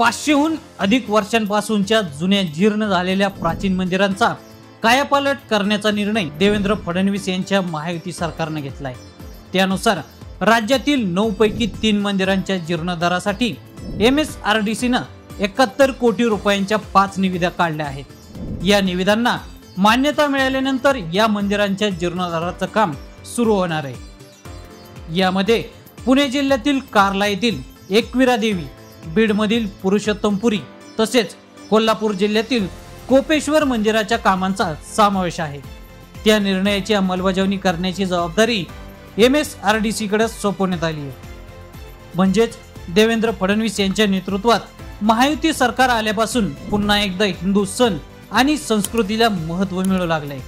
पाचशेहून अधिक वर्षांपासूनच्या जुन्या जीर्ण झालेल्या प्राचीन मंदिरांचा कायापालट करण्याचा निर्णय देवेंद्र फडणवीस यांच्या महायुती सरकारनं घेतलाय. त्यानुसार राज्यातील नऊ पैकी तीन मंदिरांच्या जीर्णोद्धारासाठी एम एस आर डी सीनं एकाहत्तर कोटी रुपयांच्या पाच निविदा काढल्या आहेत. या निविदांना मान्यता मिळाल्यानंतर या मंदिरांच्या जीर्णोद्धाराचं काम सुरू होणार आहे. यामध्ये पुणे जिल्ह्यातील कार्ला येथील एकविरा देवी बीडमधील पुरुषोत्तमपुरी तसेच कोल्हापूर जिल्ह्यातील कोपेश्वर मंदिराच्या कामांचा समावेश आहे. त्या निर्णयाची अंमलबजावणी करण्याची जबाबदारी एम एस आर डी सीकडे सोपवण्यात आली आहे. म्हणजेच देवेंद्र फडणवीस यांच्या नेतृत्वात महायुती सरकार आल्यापासून पुन्हा एकदा हिंदू सण आणि संस्कृतीला महत्त्व मिळू लागले